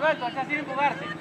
Suelto, está sin empujarse.